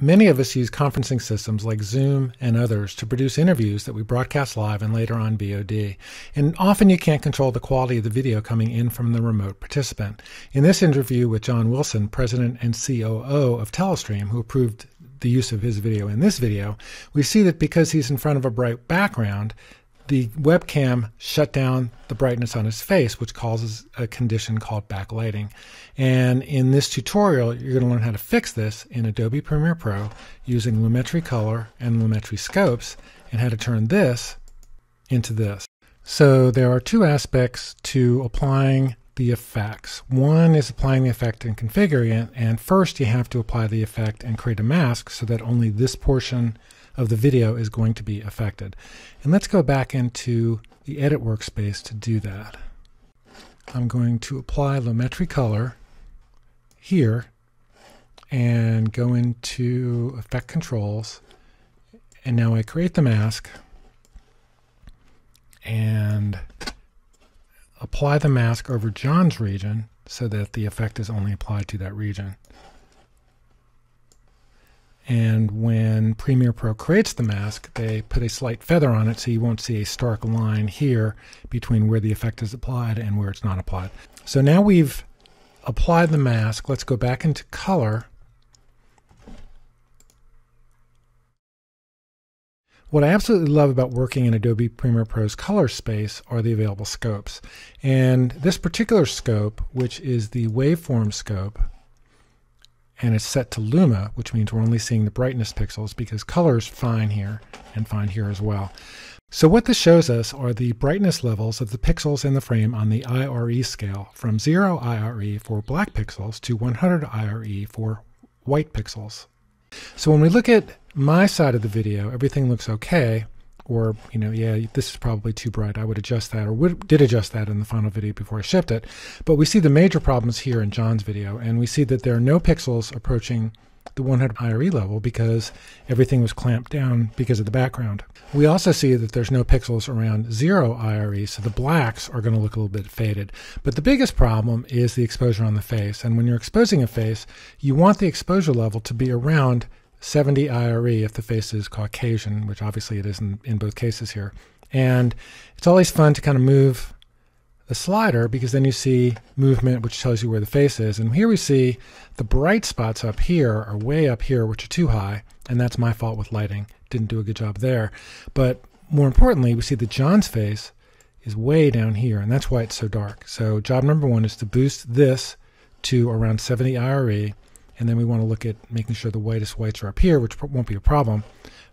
Many of us use conferencing systems like Zoom and others to produce interviews that we broadcast live and later on VOD. And often you can't control the quality of the video coming in from the remote participant. In this interview with John Wilson, President and COO of Telestream, who approved the use of his video in this video, we see that because he's in front of a bright background, the webcam shut down the brightness on his face, which causes a condition called backlighting. And in this tutorial, you're going to learn how to fix this in Adobe Premiere Pro using Lumetri Color and Lumetri Scopes and how to turn this into this. So there are two aspects to applying the effects. One is applying the effect and configuring it. And first you have to apply the effect and create a mask so that only this portion of the video is going to be affected. And let's go back into the edit workspace to do that. I'm going to apply Lumetri Color here and go into Effect Controls. And now I create the mask and apply the mask over John's region so that the effect is only applied to that region. And when Premiere Pro creates the mask, they put a slight feather on it so you won't see a stark line here between where the effect is applied and where it's not applied. So now we've applied the mask. Let's go back into color. What I absolutely love about working in Adobe Premiere Pro's color space are the available scopes. And this particular scope, which is the waveform scope, and it's set to Luma, which means we're only seeing the brightness pixels because color is fine here and fine here as well. So what this shows us are the brightness levels of the pixels in the frame on the IRE scale from 0 IRE for black pixels to 100 IRE for white pixels. So when we look at my side of the video, everything looks okay or you know yeah this is probably too bright i would adjust that or would, did adjust that in the final video before i shipped it but we see the major problems here in john's video and we see that there are no pixels approaching the 100 IRE level because everything was clamped down because of the background. We also see that there's no pixels around 0 IRE, so the blacks are going to look a little bit faded. But the biggest problem is the exposure on the face. And when you're exposing a face, you want the exposure level to be around 70 IRE if the face is Caucasian, which obviously it is in, in both cases here. And it's always fun to kind of move the slider because then you see movement which tells you where the face is. And here we see the bright spots up here are way up here, which are too high. And that's my fault with lighting. Didn't do a good job there. But more importantly, we see that John's face is way down here, and that's why it's so dark. So job number one is to boost this to around 70 IRE and then we want to look at making sure the whitest whites are up here, which won't be a problem.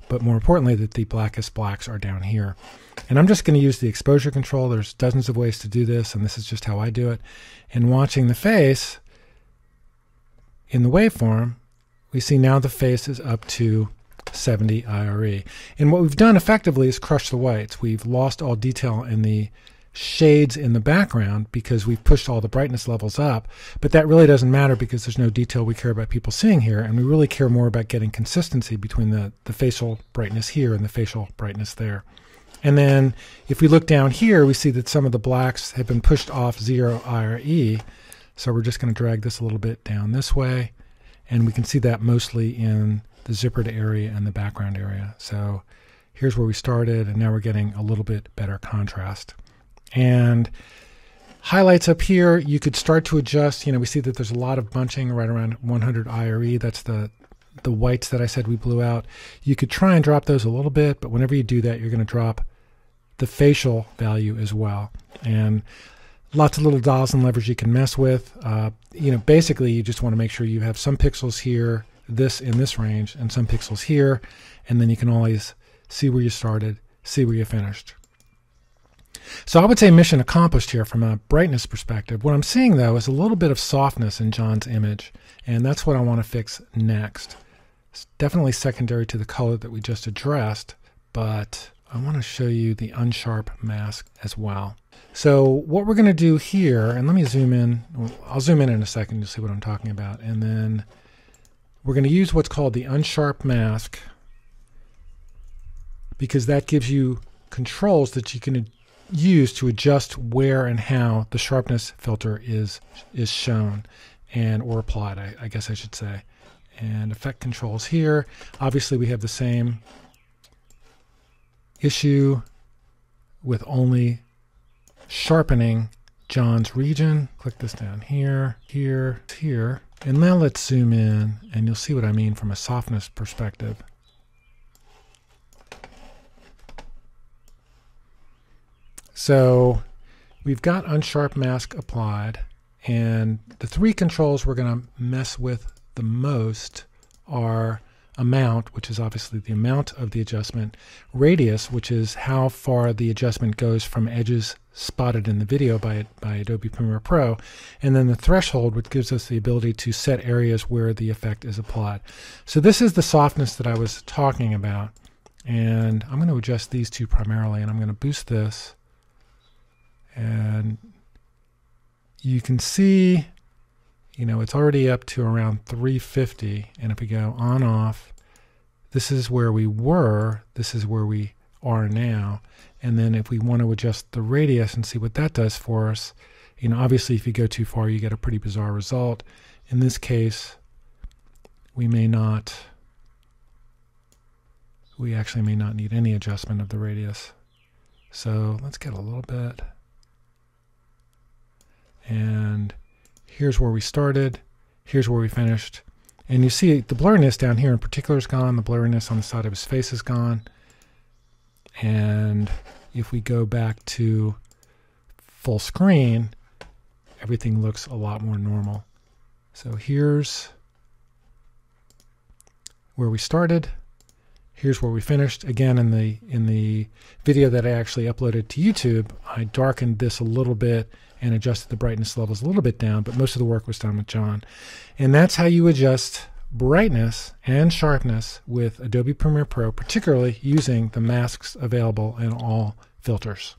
But more importantly, that the blackest blacks are down here. And I'm just going to use the exposure control. There's dozens of ways to do this, and this is just how I do it. And watching the face in the waveform, we see now the face is up to 70 IRE. And what we've done effectively is crush the whites. We've lost all detail in the shades in the background because we've pushed all the brightness levels up. But that really doesn't matter because there's no detail we care about people seeing here. And we really care more about getting consistency between the, the facial brightness here and the facial brightness there. And then if we look down here, we see that some of the blacks have been pushed off 0 IRE. So we're just going to drag this a little bit down this way. And we can see that mostly in the zippered area and the background area. So here's where we started, and now we're getting a little bit better contrast. And highlights up here, you could start to adjust. You know, we see that there's a lot of bunching right around 100 IRE. That's the the whites that I said we blew out. You could try and drop those a little bit, but whenever you do that, you're going to drop the facial value as well. And lots of little dials and levers you can mess with. Uh, you know, basically, you just want to make sure you have some pixels here, this in this range, and some pixels here, and then you can always see where you started, see where you finished. So I would say mission accomplished here from a brightness perspective. What I'm seeing though is a little bit of softness in John's image, and that's what I want to fix next. It's definitely secondary to the color that we just addressed, but I want to show you the unsharp mask as well. So what we're going to do here, and let me zoom in. I'll zoom in in a second to see what I'm talking about. And then we're going to use what's called the unsharp mask because that gives you controls that you can use to adjust where and how the sharpness filter is is shown and or applied I, I, guess I should say and effect controls here. Obviously, we have the same issue with only sharpening John's region. Click this down here, here, here. And now let's zoom in and you'll see what I mean from a softness perspective. So we've got unsharp mask applied and the three controls we're going to mess with the most are amount, which is obviously the amount of the adjustment, radius, which is how far the adjustment goes from edges spotted in the video by, by Adobe Premiere Pro, and then the threshold, which gives us the ability to set areas where the effect is applied. So this is the softness that I was talking about, and I'm going to adjust these two primarily, and I'm going to boost this, and you can see you know, it's already up to around 350. And if we go on off, this is where we were, this is where we are now. And then if we want to adjust the radius and see what that does for us, you know, obviously if you go too far, you get a pretty bizarre result. In this case, we may not, we actually may not need any adjustment of the radius. So let's get a little bit. And here's where we started, here's where we finished. And you see the blurriness down here in particular is gone, the blurriness on the side of his face is gone. And if we go back to full screen, everything looks a lot more normal. So here's where we started. Here's where we finished. Again, in the in the video that I actually uploaded to YouTube, I darkened this a little bit and adjusted the brightness levels a little bit down, but most of the work was done with John. And that's how you adjust brightness and sharpness with Adobe Premiere Pro, particularly using the masks available in all filters.